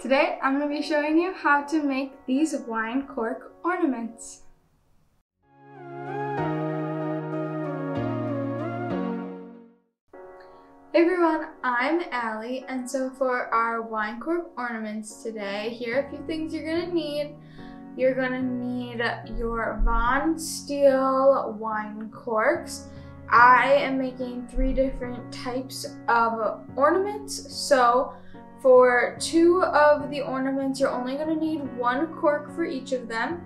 Today I'm going to be showing you how to make these wine cork ornaments. Hey everyone, I'm Ali and so for our wine cork ornaments today, here are a few things you're going to need. You're going to need your Von Stiehl wine corks. I am making three different types of ornaments, so for two of the ornaments, you're only gonna need one cork for each of them.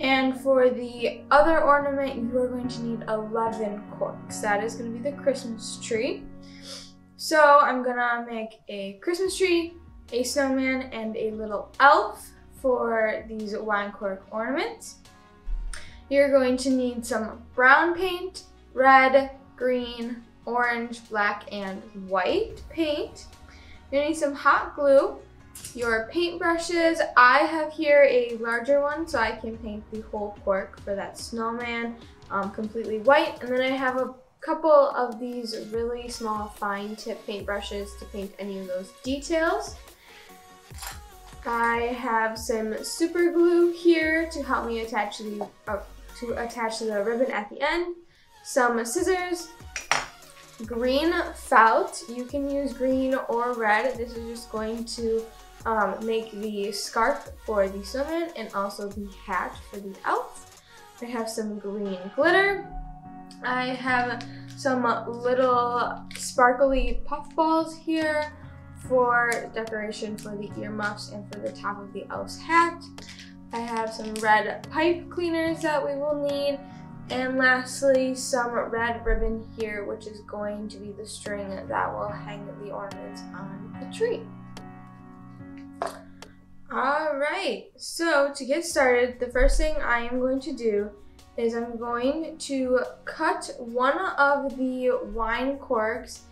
And for the other ornament, you are going to need 11 corks. That is gonna be the Christmas tree. So I'm gonna make a Christmas tree, a snowman, and a little elf for these wine cork ornaments. You're going to need some brown paint, red, green, orange, black, and white paint. You're gonna need some hot glue, your paint brushes. I have here a larger one so I can paint the whole cork for that snowman um, completely white. And then I have a couple of these really small fine tip paint brushes to paint any of those details. I have some super glue here to help me attach the uh, to attach the ribbon at the end. Some scissors, green felt. You can use green or red. This is just going to um, make the scarf for the snowman and also the hat for the elf. I have some green glitter. I have some little sparkly puff balls here for decoration for the earmuffs and for the top of the elf's hat. I have some red pipe cleaners that we will need and lastly, some red ribbon here, which is going to be the string that will hang the ornaments on the tree. All right, so to get started, the first thing I am going to do is I'm going to cut one of the wine corks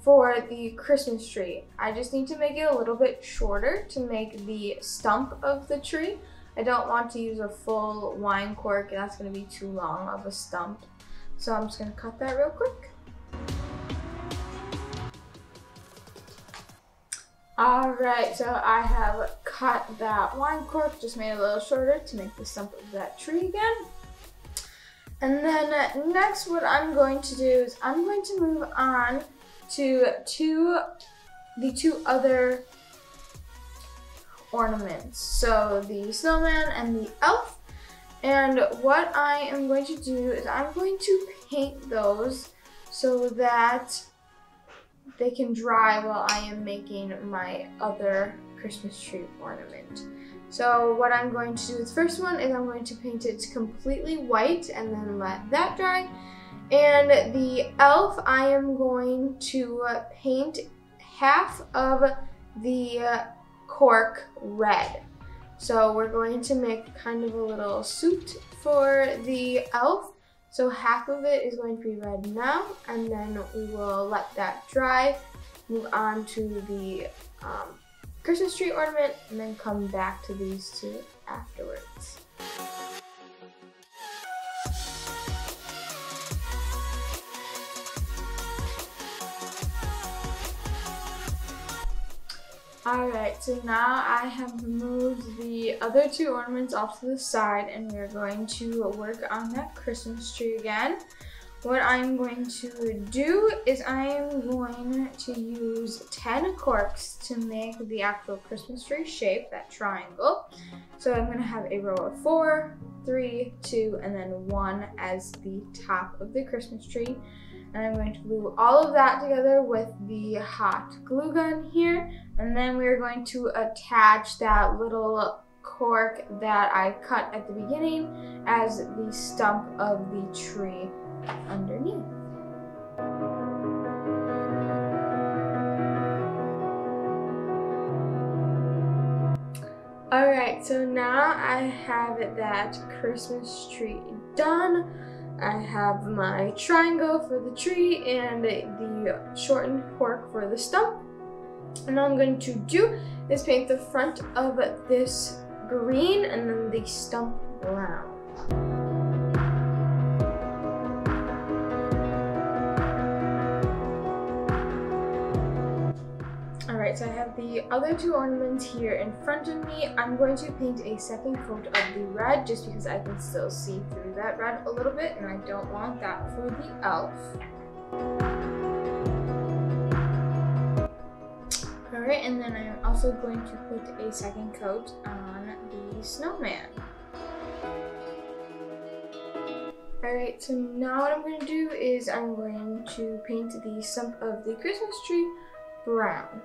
for the Christmas tree. I just need to make it a little bit shorter to make the stump of the tree. I don't want to use a full wine cork. And that's going to be too long of a stump. So I'm just going to cut that real quick. Alright, so I have cut that wine cork, just made it a little shorter to make the stump of that tree again. And then next what I'm going to do is I'm going to move on to two, the two other ornaments. So the snowman and the elf. And what I am going to do is I'm going to paint those so that they can dry while I am making my other Christmas tree ornament. So what I'm going to do with the first one is I'm going to paint it completely white and then let that dry. And the elf, I am going to paint half of the uh, cork red. So we're going to make kind of a little suit for the elf. So half of it is going to be red now, and then we will let that dry, move on to the um, Christmas tree ornament, and then come back to these two afterwards. Alright, so now I have moved the other two ornaments off to the side and we're going to work on that Christmas tree again. What I'm going to do is I'm going to use 10 corks to make the actual Christmas tree shape, that triangle. So I'm going to have a row of four, three, two, and then one as the top of the Christmas tree. And I'm going to glue all of that together with the hot glue gun here. And then we're going to attach that little cork that I cut at the beginning as the stump of the tree underneath. Alright, so now I have that Christmas tree done. I have my triangle for the tree and the shortened cork for the stump. And all I'm going to do is paint the front of this green and then the stump brown. Alright, so I have the other two ornaments here in front of me. I'm going to paint a second coat of the red just because I can still see through that red a little bit and I don't want that for the elf. Alright, and then I'm also going to put a second coat on the snowman. Alright, so now what I'm going to do is I'm going to paint the stump of the Christmas tree brown.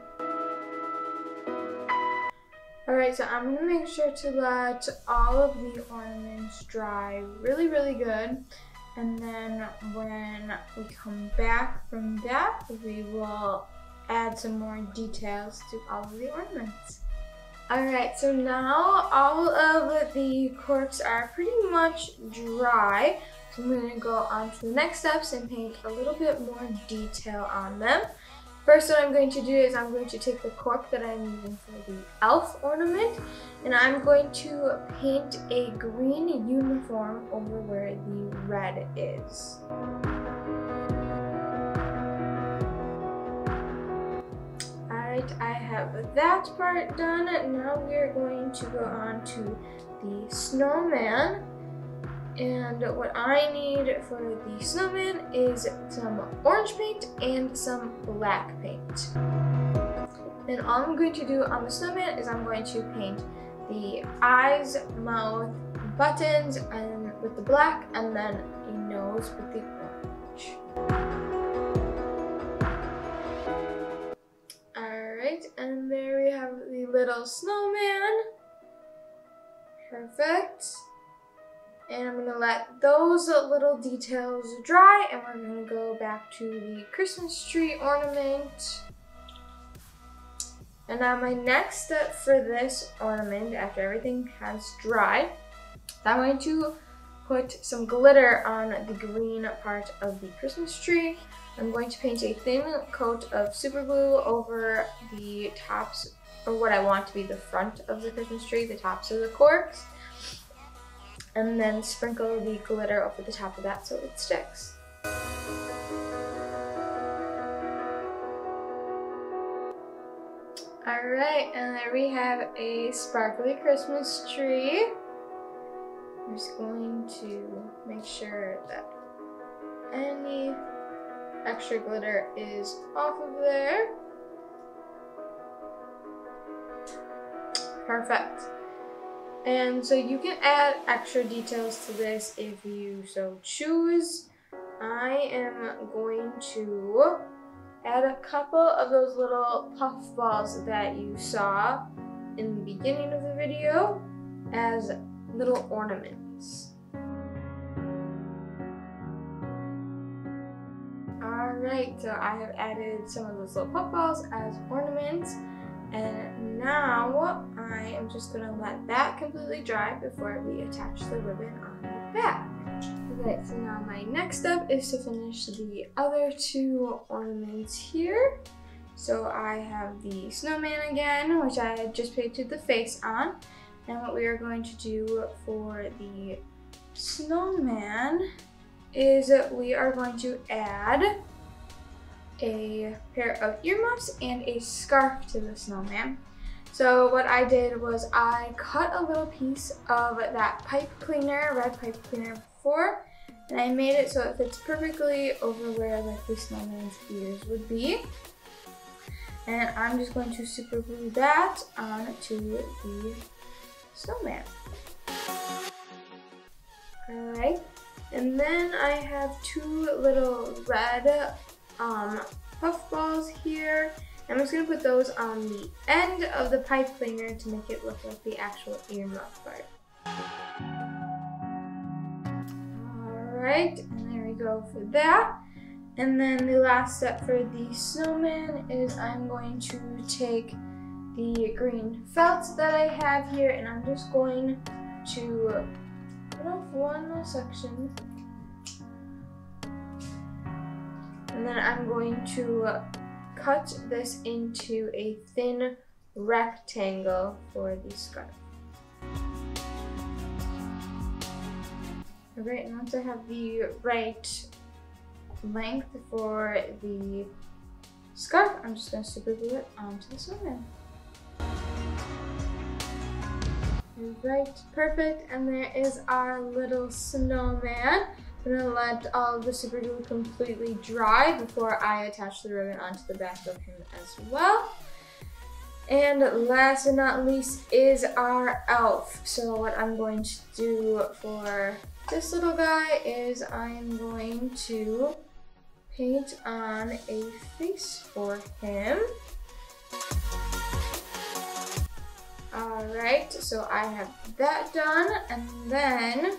Alright, so I'm going to make sure to let all of the ornaments dry really, really good. And then when we come back from that, we will add some more details to all of the ornaments. Alright, so now all of the corks are pretty much dry. So I'm going to go on to the next steps and paint a little bit more detail on them. First what I'm going to do is I'm going to take the cork that I'm using for the elf ornament and I'm going to paint a green uniform over where the red is. Have that part done. Now we're going to go on to the snowman. And what I need for the snowman is some orange paint and some black paint. And all I'm going to do on the snowman is I'm going to paint the eyes, mouth, buttons and with the black and then a nose with the orange. And there we have the little snowman. Perfect. And I'm gonna let those little details dry and we're gonna go back to the Christmas tree ornament. And now my next step for this ornament, after everything has dried, I'm going to put some glitter on the green part of the Christmas tree. I'm going to paint a thin coat of super glue over the tops, or what I want to be the front of the Christmas tree, the tops of the corks and then sprinkle the glitter over the top of that so it sticks. Alright, and there we have a sparkly Christmas tree. I'm just going to make sure that any extra glitter is off of there. Perfect. And so you can add extra details to this if you so choose. I am going to add a couple of those little puff balls that you saw in the beginning of the video as little ornaments. Alright, so I have added some of those little puff balls as ornaments. And now I am just gonna let that completely dry before we attach the ribbon on the back. Okay, so now my next step is to finish the other two ornaments here. So I have the snowman again, which I just painted the face on. And what we are going to do for the snowman is we are going to add a pair of earmuffs and a scarf to the snowman. So what I did was I cut a little piece of that pipe cleaner, red pipe cleaner before, and I made it so it fits perfectly over where like the snowman's ears would be. And I'm just going to super glue that onto the snowman. Alright, and then I have two little red um, puff balls here. I'm just gonna put those on the end of the pipe cleaner to make it look like the actual earmuff part. Alright, and there we go for that. And then the last step for the snowman is I'm going to take the green felt that I have here and I'm just going to put off one section And then I'm going to cut this into a thin rectangle for the scarf. Alright, and once I have the right length for the scarf, I'm just gonna super glue it onto the snowman. Right, perfect. And there is our little snowman. I'm gonna let all the super glue completely dry before I attach the ribbon onto the back of him as well. And last but not least is our elf. So what I'm going to do for this little guy is I'm going to paint on a face for him. Alright, so I have that done and then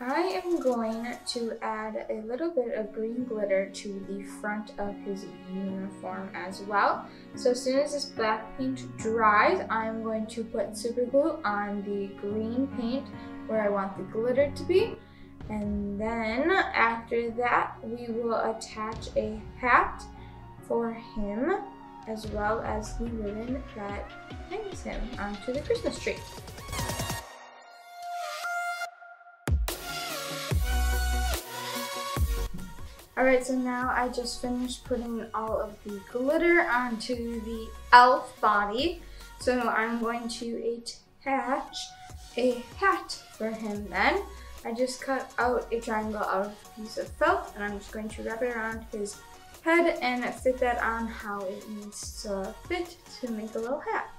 I am going to add a little bit of green glitter to the front of his uniform as well. So as soon as this black paint dries, I'm going to put super glue on the green paint where I want the glitter to be. And then after that, we will attach a hat for him as well as the ribbon that hangs him onto the Christmas tree. Alright, so now I just finished putting all of the glitter onto the elf body. So I'm going to attach a hat for him then. I just cut out a triangle out of a piece of felt and I'm just going to wrap it around his head and fit that on how it needs to fit to make a little hat.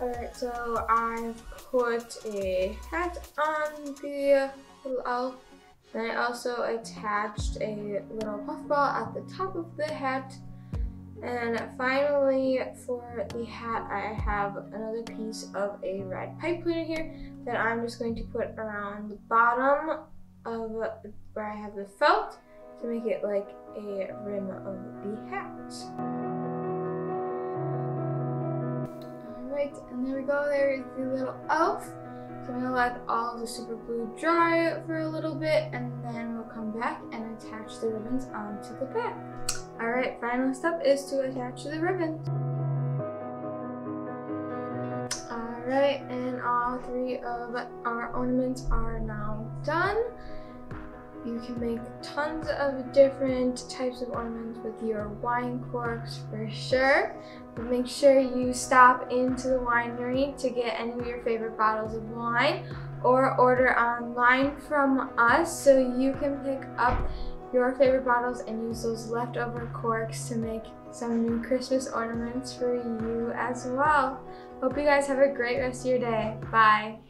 Alright, so I've put a hat on the little elf. Then I also attached a little puff ball at the top of the hat and finally, for the hat, I have another piece of a red pipe cleaner here that I'm just going to put around the bottom of where I have the felt to make it like a rim of the hat. And there we go, there is the little elf. So I'm gonna let all the super glue dry for a little bit and then we'll come back and attach the ribbons onto the back. Alright, final step is to attach the ribbons. Alright, and all three of our ornaments are now done. You can make tons of different types of ornaments with your wine corks for sure. But make sure you stop into the winery to get any of your favorite bottles of wine or order online from us so you can pick up your favorite bottles and use those leftover corks to make some new Christmas ornaments for you as well. Hope you guys have a great rest of your day. Bye.